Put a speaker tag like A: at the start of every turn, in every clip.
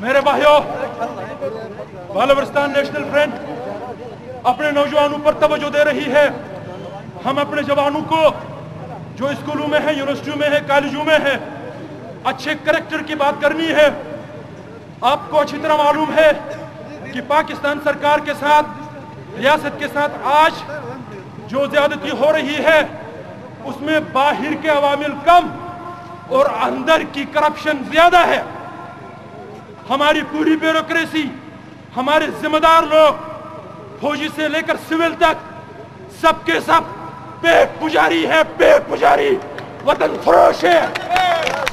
A: میرے بھائیوں بالورستان national front اپنے نوجوانوں پر توجہ دے رہی ہے۔ ہم اپنے جوانوں کو جو اسکولوں میں ہیں، یونیورسٹیوں میں ہیں، کالجوں میں ہیں، اچھے کریکٹر کی بات کرنی ہے۔ آپ کو اچھی طرح معلوم ہے کہ پاکستان سرکار کے ساتھ، ریاست کے ساتھ آج جو زیادتی ہو رہی ہے، اس میں باہر کے عوامل کم اور اندر کی کرپشن زیادہ ہے۔ ہماری پوری بیوروکریسی، ہمارے ذمہ دار لوگ، فوجی سے لے کر سول تک، سب کے سب پیٹ پجاری ہے پیٹ پجاری۔ وطن فروش ہے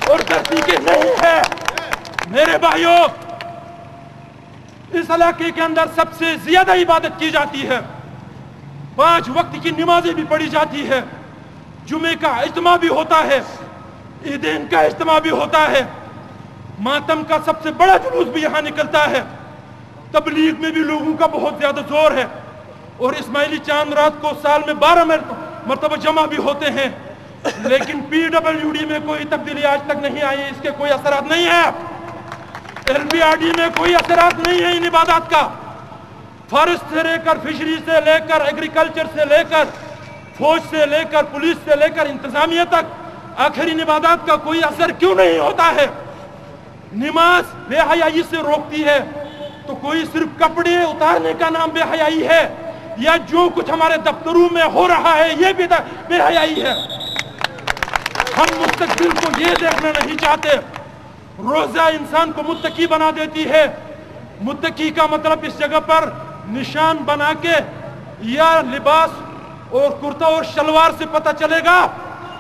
A: اور دھرتی کے نہیں ہے۔ میرے بھائیوں اس علاقے کے اندر سب سے زیادہ عبادت کی جاتی ہے۔ پانچ وقت کی نمازیں بھی پڑھی جاتی ہے جمعے کا اجتماع بھی ہوتا ہے۔ عیدین کا اجتماع بھی ہوتا ہے۔ ماتم کا سب سے بڑا جلوس بھی یہاں نکلتا ہے۔ تبلیغ میں بھی لوگوں کا بہت زیادہ زور ہے۔ اور اسماعیلی چاند رات کو سال میں بارہ مرتبہ جمع بھی ہوتے ہیں۔ لیکن پی ڈبلیو ڈی میں کوئی تبدیلی آج تک نہیں آئی، اس کے کوئی اثرات نہیں ہے ایل پی آر ڈی میں کوئی اثرات نہیں ہے ان عبادات کا۔ فارسٹ سے لے کر فشری سے لے کر ایگریکلچر سے لے کر فوج سے لے کر پولیس سے لے کر انتظامیہ تک آخری عبادات کا کوئی اثر کیوں نہیں ہوتا ہے؟ نماز بے حیائی سے روکتی ہے۔ تو کوئی صرف کپڑے اتارنے کا نام بے حیائی ہے یا جو کچھ ہمارے دفتروں میں ہو رہا ہے، یہ بھی بے حیائی ہے۔ ہم مستقبل کو یہ دیکھنا نہیں چاہتے۔ روزہ انسان کو متقی بنا دیتی ہے۔ متقی کا مطلب اس جگہ پر نشان بنا کے یا لباس اور کرتا اور شلوار سے پتہ چلے گا،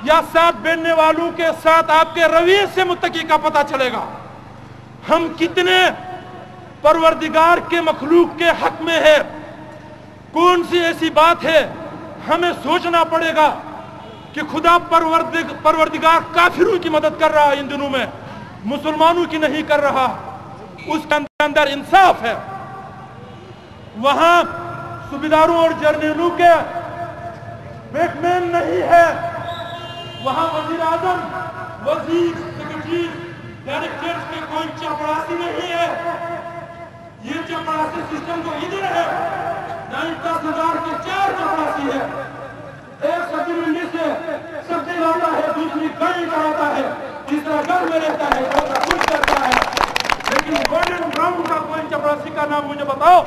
A: یا ساتھ بیٹھنے والوں کے ساتھ آپ کے رویے سے متقی کا پتہ چلے گا۔ ہم کتنے پروردگار کے مخلوق کے حق میں ہے کون سی ایسی بات ہے؟ ہمیں سوچنا پڑے گا کہ خدا پروردگار کافروں کی مدد کر رہا ان دنوں میں، مسلمانوں کی نہیں کر رہا، اس کے اندر انصاف ہے۔ وہاں صوبیداروں اور جرنیلوں کے بیٹ مین نہیں ہے، وہاں وزیر اعظم، وزیر، سیکرٹری ڈائریکٹر کے کوئی چپڑاسی نہیں ہے۔ یہ چپڑاسی سسٹم تو ادھر ہے۔ نہیں دس ہزار کے چار چپڑاسی ہے ایک سبزی منڈی سے سبزی لاتا ہے، دوسری گڑی کراتا ہے۔ تیسرا گھر میں رہتا ہے، چوتھا کچھ کرتا ہے۔ لیکن گولڈن براؤن کا کوئی چپڑاسی کا نام مجھے بتاؤ۔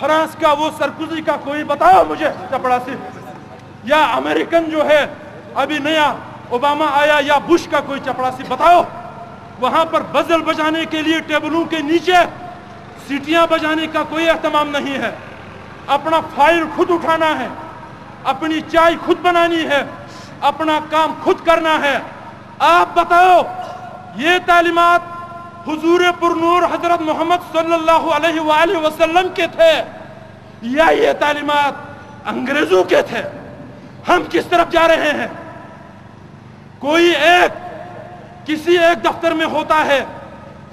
A: فرانس کا وہ سرکوزی کا کوئی بتاؤ مجھے چپڑاسی یا امریکن جو ہے، ابھی نیا اوباما آیا یا بش کا کوئی چپڑاسی بتاؤ۔ وہاں پر بزل بجانے کے لیے ٹیبلوں کے نیچے سیٹیاں بجانے کا کوئی اہتمام نہیں ہے۔ اپنا فائل خود اٹھانا ہے، اپنی چائے خود بنانی ہے، اپنا کام خود کرنا ہے۔ آپ بتاؤ، یہ تعلیمات حضور پر نور حضرت محمد صلی اللہ علیہ وآلہ وسلم کے تھے یا یہ تعلیمات انگریزوں کے تھے؟ ہم کس طرف جا رہے ہیں؟ کوئی ایک کسی ایک دفتر میں ہوتا ہے،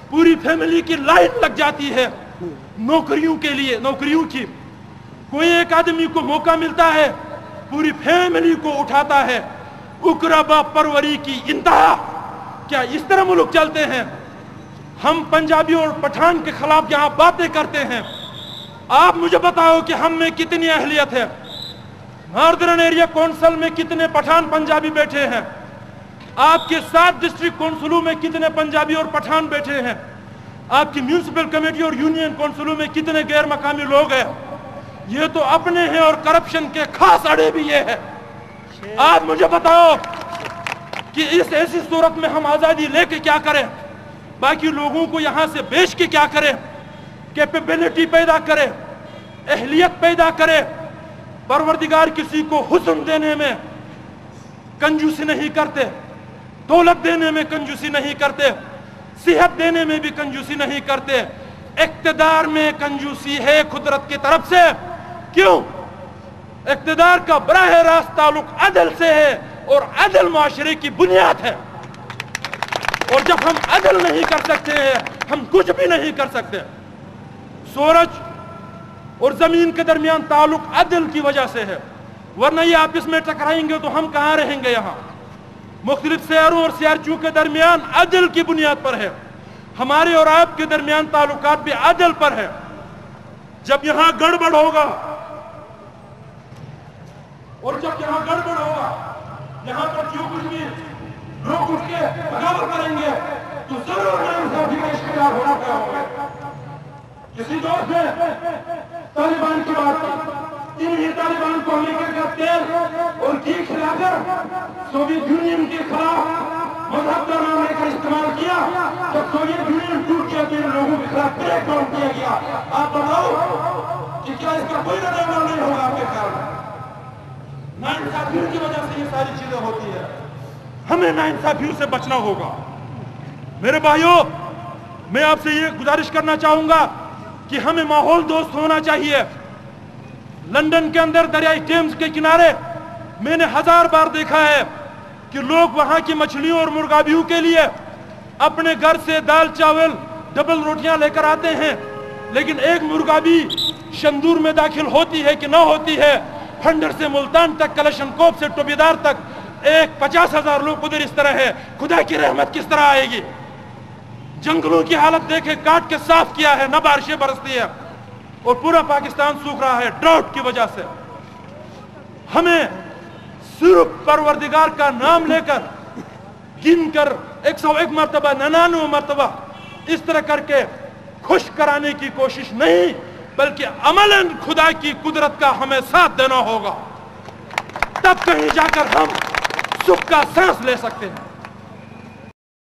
A: پوری فیملی کی لائن لگ جاتی ہے نوکریوں کے لیے، نوکریوں کی۔ کوئی ایک آدمی کو موقع ملتا ہے، پوری فیملی کو اٹھاتا ہے۔ اکربا پروری کی انتہا۔ کیا اس طرح ملک چلتے ہیں؟ ہم پنجابی اور پٹھان کے خلاف یہاں باتیں کرتے ہیں۔ آپ مجھے بتاؤ کہ ہم میں کتنی اہلیت ہے؟ ناردرن ایریا کونسل میں کتنے پٹھان پنجابی بیٹھے ہیں؟ آپ کے سات ڈسٹرکٹ کونسلوں میں کتنے پنجابی اور پٹھان بیٹھے ہیں؟ آپ کی میونسپل کمیٹی اور یونین کونسلوں میں کتنے غیر مقامی لوگ ہیں؟ یہ تو اپنے ہیں اور کرپشن کے خاص اڑے بھی یہ ہے آپ مجھے بتاؤ کہ اس ایسی صورت میں ہم آزادی لے کے کیا کریں؟ باقی لوگوں کو یہاں سے بیچ کے کیا کریں؟ کیپیبلٹی پیدا کرے اہلیت پیدا کرے پروردگار کسی کو حسن دینے میں کنجوسی نہیں کرتے۔ دولت دینے میں کنجوسی نہیں کرتے، صحت دینے میں بھی کنجوسی نہیں کرتے۔ اقتدار میں کنجوسی ہے قدرت کی طرف سے۔ کیوں؟ اقتدار کا براہ راست تعلق عدل سے ہے اور عدل معاشرے کی بنیاد ہے۔ اور جب ہم عدل نہیں کر سکتے ہیں، ہم کچھ بھی نہیں کر سکتے۔ سورج اور زمین کے درمیان تعلق عدل کی وجہ سے ہے۔ ورنہ یہ آپس میں ٹکرائیں گے تو ہم کہاں رہیں گے یہاں؟ مختلف سیاروں اور سیارچوں کے درمیان عدل کی بنیاد پر ہے۔ ہمارے اور آپ کے درمیان تعلقات بھی عدل پر ہے جب یہاں گڑبڑ ہوگا اور جب یہاں گڑبڑ ہوگا، یہاں پر جو کچھ بھی لوگ اٹھ کے بغاوت کریں گے، تو ضرور میں ان کا شکار ہونا پڑا ہوگا۔ کسی دوست نے طالبان کی بات کی، انہی طالبان کو امریکہ کا تیل اور گھی کھلا کر سوویت یونین کے خلاف مذہب کا نام لے کر استعمال کیا جب سوویت یونین ٹوٹ گیا تو ان لوگوں کے خلاف بریک ڈاؤن کیا گیا۔ آپ بتاؤ کہ کیا اس کا کوئی رد عمل نہیں ہوگا آپ کے کارن ناانصافیوں کی وجہ سے یہ ساری چیزیں ہوتی ہیں۔ ہمیں ناانصافیوں سے بچنا ہوگا۔ میرے بھائیوں میں آپ سے یہ گزارش کرنا چاہوں گا کہ ہمیں ماحول دوست ہونا چاہیے۔ لندن کے اندر دریائے ٹیمز کے کنارے میں نے ہزار بار دیکھا ہے کہ لوگ وہاں کی مچھلیوں اور مرغابیوں کے لیے اپنے گھر سے دال چاول ڈبل روٹیاں لے کر آتے ہیں۔ لیکن ایک مرغابی شندور میں داخل ہوتی ہے کہ نہ ہوتی ہے، پھنڈر سے ملتان تک، کلشن کوپ سے ٹوبیدار تک، ایک پچاس ہزار لوگ ادھر اس طرح ہے خدا کی رحمت کس طرح آئے گی؟ جنگلوں کی حالت دیکھے، کاٹ کے صاف کیا ہے، نہ بارشیں برستی ہے اور پورا پاکستان سوکھ رہا ہے، ڈراؤٹ کی وجہ سے۔ ہمیں صرف پروردگار کا نام لے کر گن کر ایک سو ایک مرتبہ، ننانوے مرتبہ اس طرح کر کے خوش کرانے کی کوشش نہیں، بلکہ عملاً خدا کی قدرت کا ہمیں ساتھ دینا ہوگا۔ تب کہیں جا کر ہم سکھ کا سانس لے سکتے ہیں۔